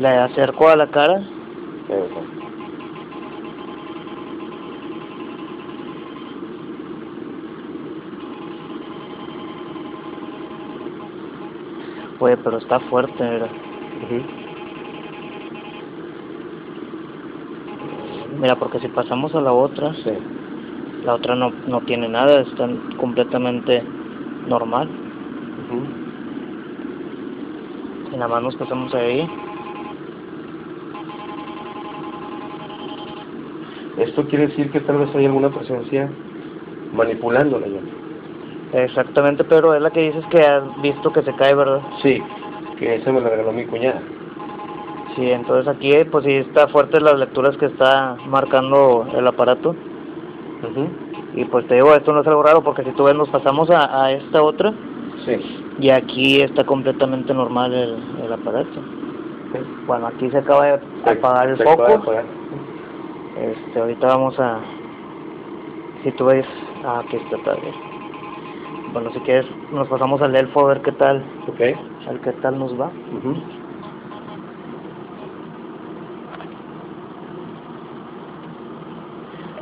Le acerco a la cara. Oye, pero está fuerte, mira. Mira, porque si pasamos a la otra, Sí. la otra no, no tiene nada, está completamente normal. Ujú. Y nada más nos pasamos ahí. Esto quiere decir que tal vez hay alguna presencia manipulándola ya. Exactamente, pero es la que dices que has visto que se cae, ¿verdad? Sí, que ese me lo regaló mi cuñada. Sí, entonces aquí pues sí está fuerte las lecturas que está marcando el aparato. Y pues te digo, esto no es algo raro porque si tú ves nos pasamos a, a esta otra Sí. y aquí está completamente normal el, el aparato. Bueno, aquí se acaba de apagar el Se acaba de foco. Este, ahorita vamos a... Si tú ves... Ah, aquí está también. Bueno, si quieres nos pasamos al elfo a ver qué tal, Ok. al qué tal nos va. Ujú.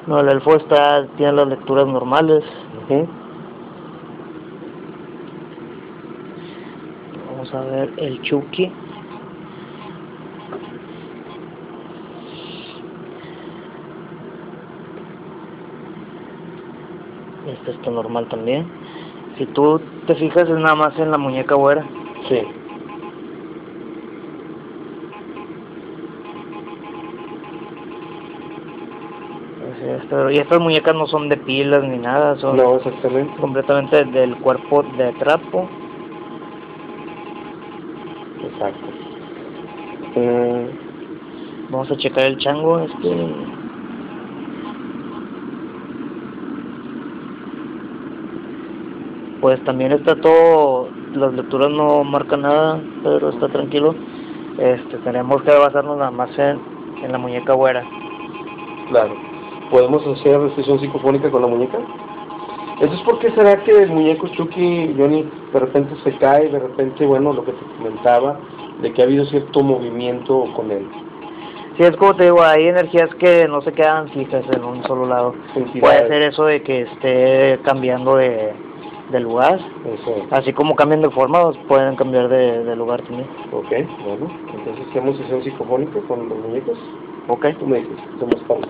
No, el elfo está, tiene las lecturas normales. Vamos a ver el Chucky. Este está normal también. Si tú te fijas es nada más en la muñeca güera. Sí. O sea, esto- y estas muñecas no son de pilas ni nada, son No, exactamente. completamente del cuerpo de trapo. Exacto. Eh, Vamos a checar el chango este. Pues también está todo, las lecturas no marcan nada, pero está tranquilo. Este, tenemos que basarnos nada más en, en la muñeca güera. claro. ¿Podemos hacer restricción psicofónica con la muñeca? Entonces, ¿por qué será que el muñeco Chucky, Johnny, de repente se cae, de repente, bueno, lo que te comentaba, de que ha habido cierto movimiento con él? Sí, es como te digo, hay energías que no se quedan fijas en un solo lado. Puede ser eso de que esté cambiando de, de lugar, así como cambian de forma, pueden cambiar de, de lugar también. Ok, bueno. Entonces, ¿hacemos sesión psicofónica con los muñecos? Ok. Tú me dices, pausa.